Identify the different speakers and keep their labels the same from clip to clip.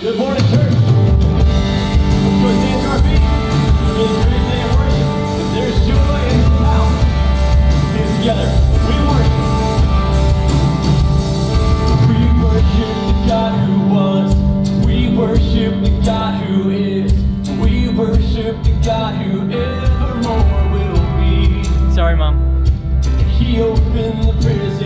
Speaker 1: Good morning, church. Let's go our feet. A great day of worship. There's joy in house, together. We worship. We worship the God who was. We worship the God who is. We worship the God who evermore will be.
Speaker 2: Sorry, Mom.
Speaker 1: He opened the prison.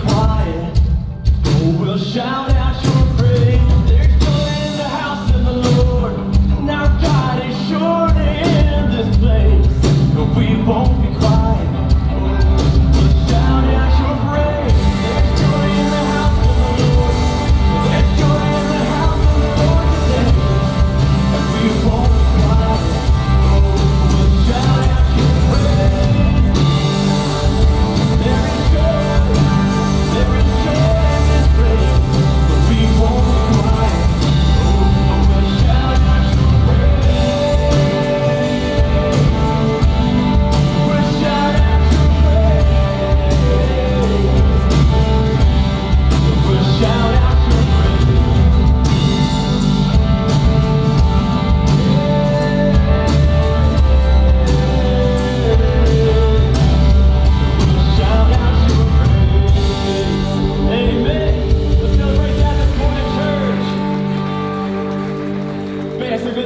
Speaker 1: quiet. Oh, we'll shout out.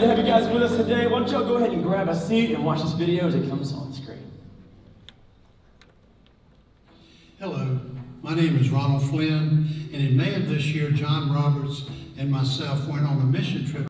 Speaker 1: to have you guys with us today. Why don't y'all go ahead and grab a seat and watch this video as it comes on the screen.
Speaker 3: Hello, my name is Ronald Flynn, and in May of this year, John Roberts and myself went on a mission trip